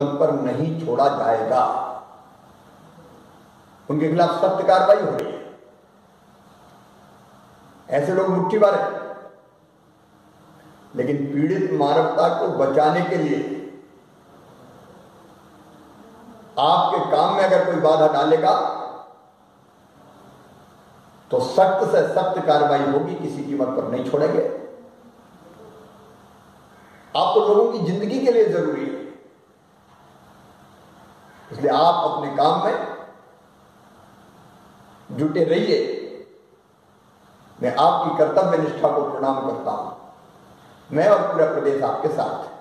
पर नहीं छोड़ा जाएगा। उनके खिलाफ सख्त कार्रवाई हो रही है। ऐसे लोग मुट्ठी है। लेकिन पीड़ित मानवता को बचाने के लिए आपके काम में अगर कोई बाधा डालेगा तो सख्त से सख्त कार्रवाई होगी, किसी कीमत पर नहीं छोड़ेंगे। आप तो लोगों की ज़िंदगी के लिए ज़रूरी है। इसलिए आप अपने काम में जुटे रहिए। मैं आपकी कर्तव्य निष्ठा को प्रणाम करता हूँ। मैं और पूरा प्रदेश आपके साथ